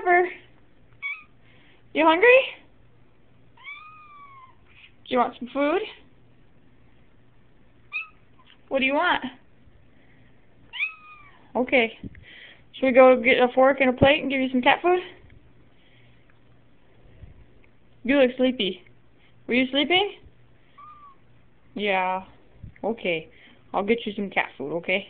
Pepper. You hungry? Do you want some food? What do you want? Okay. Should we go get a fork and a plate and give you some cat food? You look sleepy. Were you sleeping? Yeah. Okay. I'll get you some cat food, okay?